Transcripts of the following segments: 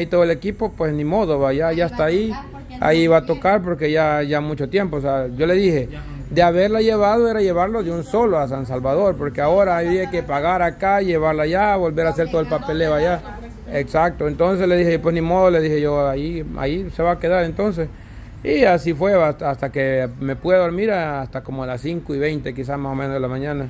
y todo el equipo, pues ni modo, va, ya, ya está ahí, ahí va a tocar porque ya, ya mucho tiempo, o sea, yo le dije, de haberla llevado era llevarlo de un solo a San Salvador, porque ahora había que pagar acá, llevarla allá, volver a hacer todo el papeleo allá. Exacto, entonces le dije, pues ni modo, le dije yo, ahí, ahí se va a quedar entonces. Y así fue hasta, que me pude dormir hasta como a las 5 y 20 quizás más o menos de la mañana.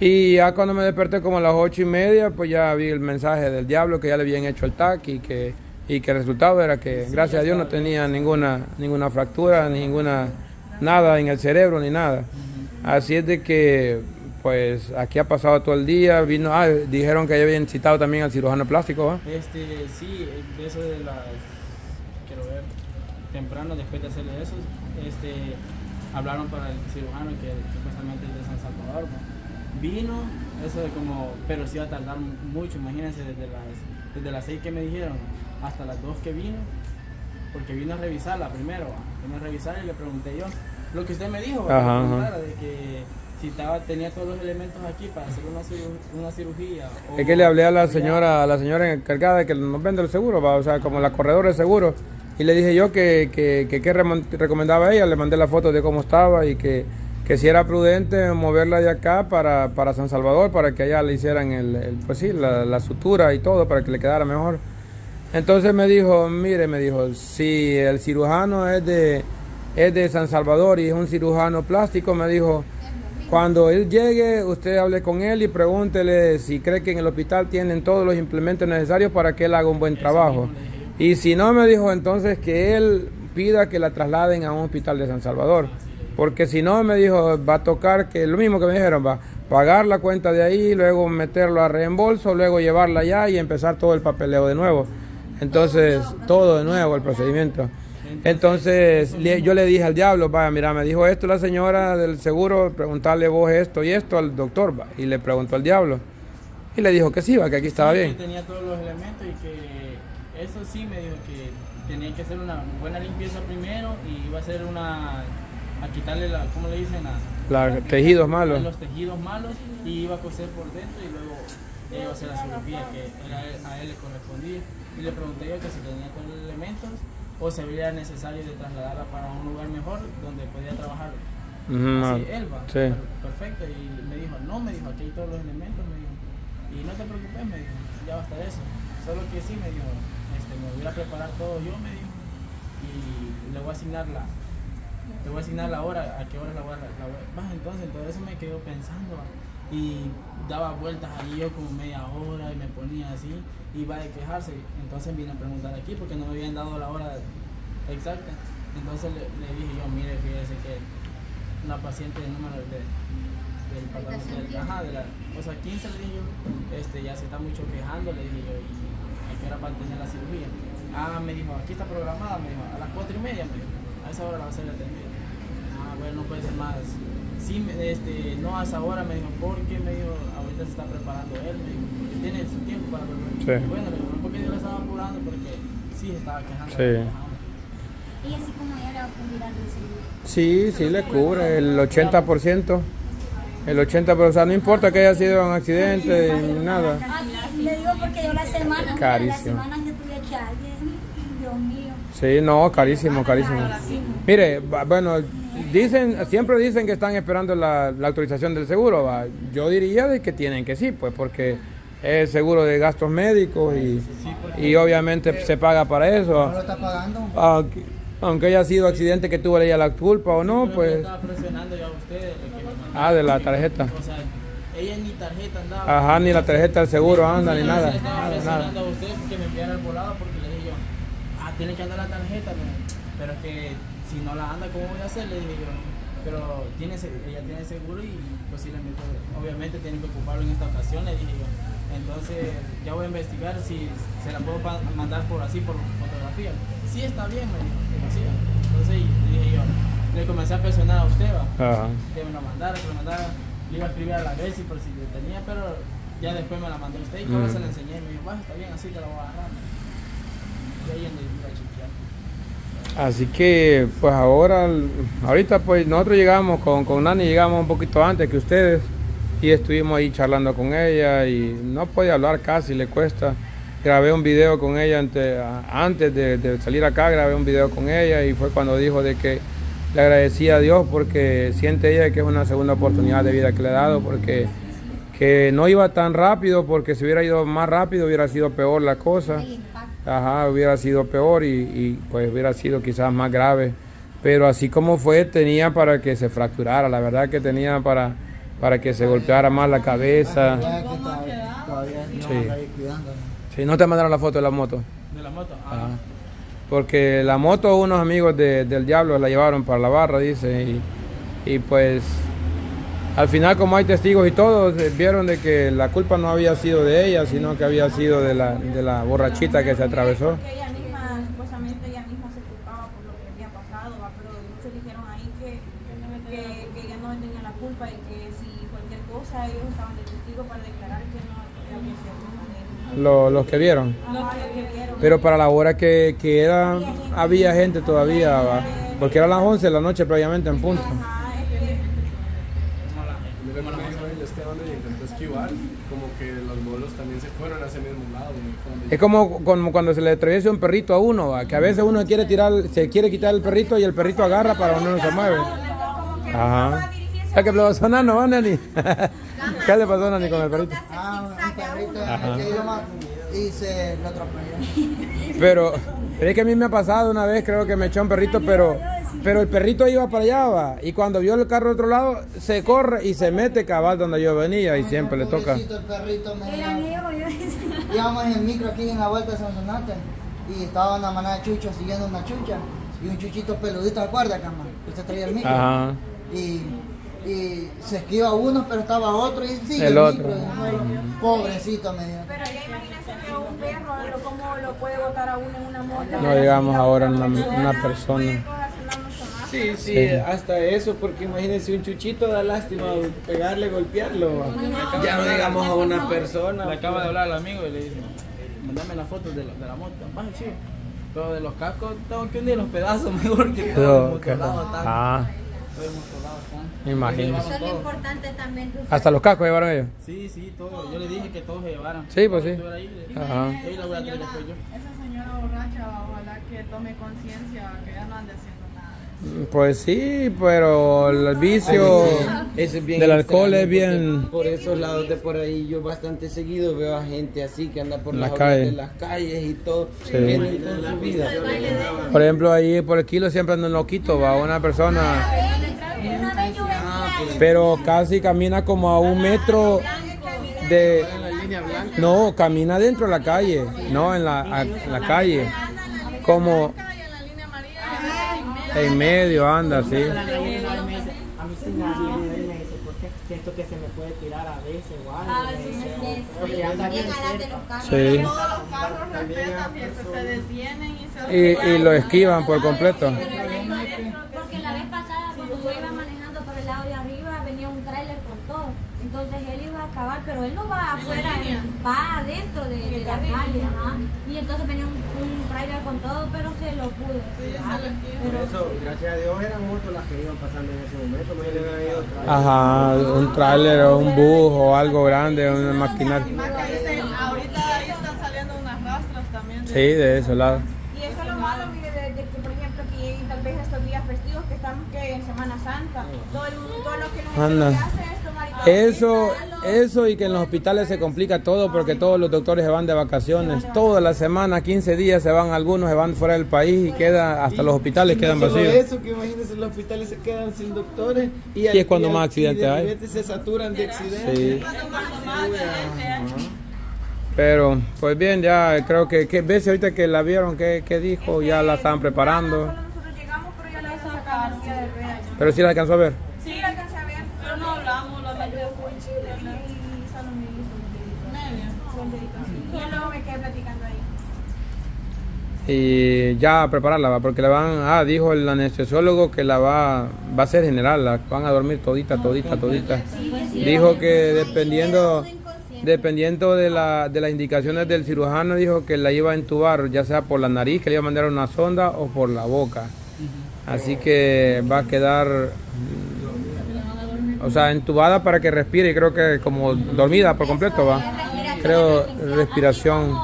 Y ya cuando me desperté como a las 8 y media, pues ya vi el mensaje del diablo que ya le habían hecho el TAC y que, y que el resultado era que gracias a Dios no tenía ninguna, ninguna fractura, ninguna nada en el cerebro ni nada. Así es de que pues aquí ha pasado todo el día, vino, ah, dijeron que ya habían citado también al cirujano plástico, Este, sí, de eso de las, quiero ver, temprano después de hacerle eso, este, hablaron para el cirujano que supuestamente es de San Salvador, vino, eso de como, pero sí iba a tardar mucho, imagínense, desde las, desde las 6 que me dijeron hasta las 2 que vino, porque vino a revisarla primero, vino a revisar y le pregunté yo, lo que usted me dijo, de que si estaba, tenía todos los elementos aquí para hacer una cirugía. es que le hablé a la señora, a la señora encargada de que nos vende el seguro, ¿va? o sea, como la corredora de seguro. Y le dije yo que, que, que, recomendaba ella, le mandé la foto de cómo estaba y que, que si era prudente moverla de acá para, para San Salvador, para que allá le hicieran el, pues sí, la, la, sutura y todo, para que le quedara mejor. Entonces me dijo, mire, me dijo, si el cirujano es de es de San Salvador y es un cirujano plástico, me dijo, cuando él llegue, usted hable con él y pregúntele si cree que en el hospital tienen todos los implementos necesarios para que él haga un buen trabajo. Y si no, me dijo entonces que él pida que la trasladen a un hospital de San Salvador. Porque si no, me dijo, va a tocar que lo mismo que me dijeron, va a pagar la cuenta de ahí, luego meterlo a reembolso, luego llevarla allá y empezar todo el papeleo de nuevo. Entonces, todo de nuevo el procedimiento. Entonces yo le dije al diablo, vaya, mira, me dijo esto la señora del seguro, preguntarle vos esto y esto al doctor, va, y le preguntó al diablo. Y le dijo que sí, va, que aquí estaba bien. Que tenía todos los elementos y que eso sí me dijo que tenía que hacer una buena limpieza primero y iba a hacer una, a quitarle la, ¿cómo le dicen? A, tejidos malos. Los tejidos malos y iba a coser por dentro y luego iba a hacer la cirugía que a él le correspondía. Y le pregunté yo que si tenía todos los elementos o se veía necesario de trasladarla para un lugar mejor donde podía trabajar así él va perfecto y me dijo no me dijo aquí hay todos los elementos me dijo y no te preocupes me dijo ya basta de eso solo que sí me dijo este, me voy a preparar todo yo me dijo y le voy a asignar la le voy a asignar la hora a qué hora la voy a, la entonces todo eso me quedo pensando y daba vueltas ahí yo como media hora y me ponía así y iba a quejarse. Entonces vine a preguntar aquí porque no me habían dado la hora exacta. Entonces le, dije yo, mire, fíjese que una paciente de número de, del de, ajá, de la cosa 15 le dije yo, este, ya se está mucho quejando, le dije yo, y a qué hora va a tener la cirugía. Ah, me dijo, aquí está programada, me dijo, a las 4 y media, me dijo, a esa hora la va a ser atendida. Ah, bueno, no puede ser más sí, este, no a esa hora, me dijo, porque me dijo, ahorita se está preparando él, me dijo, porque tiene su tiempo para preparar. Sí. Bueno, le digo, no porque yo le estaba apurando, porque sí se estaba quejando. Sí. ¿Y así como ella le va a cubrir seguro? Sí, sí le cubre el 80%. El 80%, o sea, no importa que haya sido un accidente ni nada. Ah, le digo porque yo la semana, carísimo. la semana que tuve aquí a alguien, Dios mío. Sí, no, carísimo, carísimo. Mire, bueno, Dicen, siempre dicen que están esperando la, autorización del seguro. Yo diría de que tienen que sí, pues porque es seguro de gastos médicos y, obviamente se paga para eso. ¿No lo está pagando? Aunque, haya sido accidente que tuvo ella la culpa o no, pues... Estaba presionando ya a usted. Ah, de la tarjeta. O sea, ella ni tarjeta andaba. Ajá, ni la tarjeta del seguro anda, ni nada. Estaba tiene que andar la tarjeta, pero es que si no la anda, ¿cómo voy a hacer? Le dije yo, pero tiene, ella tiene seguro y posiblemente, obviamente tiene que ocuparlo en esta ocasión, le dije yo. Entonces ya voy a investigar si se la puedo mandar por así, por fotografía. Sí, está bien, me dijo. Entonces le dije yo, le comencé a presionar a usted, ¿va? que me lo mandara, que me lo mandara. Le iba a escribir a la vez y por si le tenía, pero ya después me la mandó usted y todo se la enseñé. Y me dijo, está bien, así te la voy a agarrar. Así que pues ahora, ahorita pues nosotros llegamos con, con Nani, llegamos un poquito antes que ustedes y estuvimos ahí charlando con ella y no puede hablar casi, le cuesta. grabé un video con ella antes, de, salir acá, grabé un video con ella y fue cuando dijo de que le agradecía a Dios porque siente ella que es una segunda oportunidad de vida que le ha dado, porque que no iba tan rápido, porque si hubiera ido más rápido hubiera sido peor la cosa. Ajá, hubiera sido peor y, y pues hubiera sido quizás más grave. Pero así como fue, tenía para que se fracturara, la verdad que tenía para, para que se golpeara más la cabeza. Sí. Sí, no te mandaron la foto de la moto. De la moto, ah. Porque la moto unos amigos del diablo la llevaron para la barra, dice, y, pues al final como hay testigos y todos vieron de que la culpa no había sido de ella, sino que había sido de la, de la borrachita que se atravesó. ella misma, supuestamente ella misma se culpaba por lo que había pasado, pero muchos dijeron ahí que, que, ella no tenía la culpa y que si cualquier cosa ellos estaban de testigo para declarar que no había sido los, que vieron. Pero para la hora que, que era, había gente todavía, porque era las 11 de la noche previamente en punto. Es como, como, cuando se le atraviesa un perrito a uno, que a veces uno quiere tirar, se quiere quitar el perrito y el perrito agarra para uno no se mueve. Ajá. ¿Qué le pasó a Nano, ¿Qué le pasó a Nani con el perrito? Ah, un perrito y se lo atropelló. Pero, pero es que a mí me ha pasado una vez, creo que me echó un perrito, pero, pero el perrito iba para allá, va, y cuando vio el carro del otro lado, se corre y se mete cabal donde yo venía y siempre le toca. El perrito Íbamos en el micro aquí en la vuelta de Sonsonate y estaba una manada de chuchos siguiendo una chucha y un chuchito peludito, ¿acuerda, cama? Usted traía el micro. Ajá. Y y se esquiva uno, pero estaba otro y sigue el, otro. pobrecito me Pero ya imagínense que un perro, ¿cómo lo puede botar a uno en una moto? No digamos ahora una, una persona. Sí, sí, hasta eso, porque imagínense un chuchito da lástima pegarle, golpearlo. ya no digamos a una persona. Le acaba de hablar al amigo y le dice, mandame las fotos de la, de la moto. Sí. Pero de los cascos tengo que unir los pedazos mejor que todo el Ah. Imagínate. Eso es lo importante también. ¿Hasta los cascos llevaron ellos? Sí, sí, todo. Yo le dije que todos se llevaran. Sí, pues sí. Ajá. Esa señora borracha, ojalá que tome conciencia que ya no ande haciendo. Pues sí, pero el vicio del alcohol es bien... Por esos lados de por ahí yo bastante seguido veo a gente así que anda por las, calles. las calles y todo. Sí. La vida. Por ejemplo, ahí por el kilo siempre anda un loquito, va una persona pero casi camina como a un metro de... No, camina dentro de la calle, no en la, la calle. Como en medio anda, sí. siento que se me puede tirar a veces o algo. Sí. Y, y lo esquivan por completo. Porque la vez pasada cuando yo iba manejando por el lado de arriba venía un tráiler con todo. Entonces él iba a acabar, pero él no va afuera, va adentro de, de la calle. Y entonces venía un, un tráiler con todo, pero se lo pudo. Pero eso, gracias a Dios eran motos las que iban pasando en ese momento, no le había ido Ajá, un tráiler o un bus o algo grande, una maquinaria. Ahorita ahí están saliendo unas rastras también. Sí, de ese lado. Y eso es lo malo, mire, de, que por ejemplo aquí tal vez estos días festivos que estamos que en Semana Santa, todo, el, todo lo que nos Anda. hace eso, eso y que en los hospitales se complica todo porque todos los doctores se van de vacaciones. Toda la semana, 15 días se van algunos, se van fuera del país y queda hasta los hospitales quedan vacíos. eso, que imagínense, los hospitales se quedan sin doctores y, es cuando más accidentes hay. se saturan de accidentes. Pero, pues bien, ya creo que, que ves ahorita que la vieron, que, dijo, ya la estaban preparando. Pero sí la alcanzó a ver. Sí, la alcanzó a ver, pero no hablamos. y ya prepararla, porque la van, ah, dijo el anestesiólogo que la va, va a ser general, la van a dormir todita, todita, todita. Dijo que dependiendo, dependiendo de, la, de las indicaciones del cirujano, dijo que la iba a entubar, ya sea por la nariz, que le iba a mandar una sonda, o por la boca. Así que va a quedar, o sea, entubada para que respire, y creo que como dormida por completo va. Creo respiración.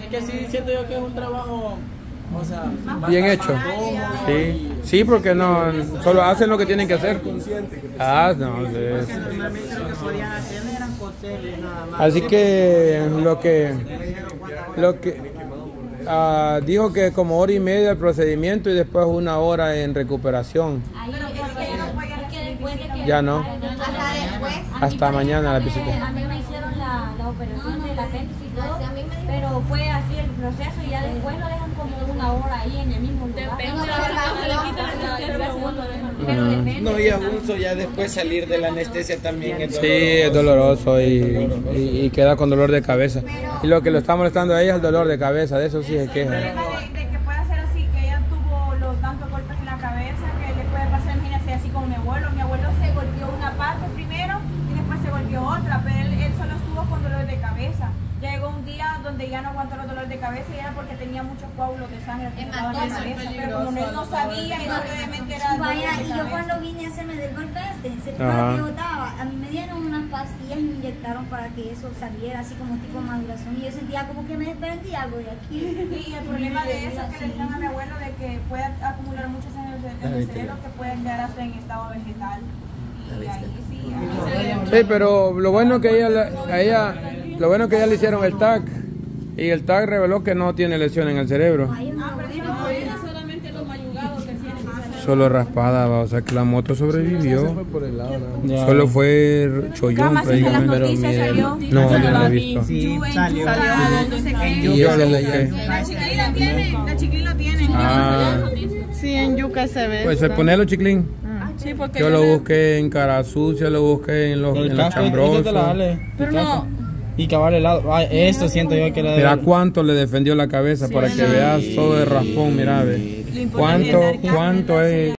Es que sí, siento yo que es un trabajo, o sea, Bien hecho. Sí, sí, porque no, solo hacen lo que tienen que hacer. Ah, no, es-. Así que lo que, lo que ah, dijo que como hora y media el procedimiento y después una hora en recuperación. Ahí, es que, es que después de que... Ya no. Hasta después. Hasta mañana la visita. A mí me hicieron la, la operación del apéndice y todo, pero fue así el proceso y ya después lo dejan como una hora ahí en el mismo lugar. Depende de la Pero depende. No, y abuso ya después salir de la anestesia también es Sí, es doloroso y, y- y queda con dolor de cabeza. Y lo que lo está molestando a ella es el dolor de cabeza, de eso sí se queja. problema de, de que puede ser así, que ella tuvo los tantos golpes en la cabeza, que le puede pasar, imagínate, así como mi abuelo. Mi abuelo se golpeó una parte primero y después se golpeó otra, pero él, él solo estuvo con dolor de cabeza. Ya llegó un día donde ya no aguantó los dolores de cabeza y era porque tenía muchos coágulos de sangre en la cabeza. Pero como él no sabía, y obviamente era Vaya, y yo cuando vine a hacerme del golpe este, se botaba, a mí me dieron unas pastillas y me inyectaron para que eso saliera así como tipo maduración. Y yo sentía como que me desprendía algo de aquí. Y el problema de eso que le dijeron a mi abuelo de que puede acumular mucha sangre en el cerebro que puede quedar hasta en estado vegetal. Y ahí sí, pero lo bueno que ella, le- a ella, lo bueno que ella le hicieron el TAC y el TAC reveló que no tiene lesión en el cerebro. Ahí no, Ahorita solamente los mayugados que tienen. Solo raspada, va, o sea que la moto sobrevivió. Solo fue chollón prácticamente. noticias salió. No, yo no la he visto. Sí, salió. no. Y yo lo busqué. La chiquilina tiene, la chiquilina tiene. Ah, Sí, en Yuca se ve. pues ponelo chiclín. Sí, porque Yo lo busqué en cara sucia, lo busqué en los, en los chambrosos. Pero no, Y cabal helado, ah, esto siento yo que era Mira cuánto le defendió la cabeza para que veas todo de raspón, mira, ve. Cuánto, cuánto es